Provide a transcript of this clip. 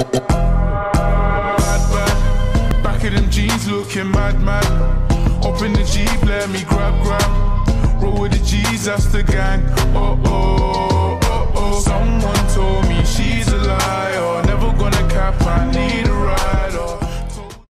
Bad, bad. Back of them jeans looking mad, mad. Up in the Jeep, let me grab, grab. Roll with the G's, that's the gang. Oh, oh.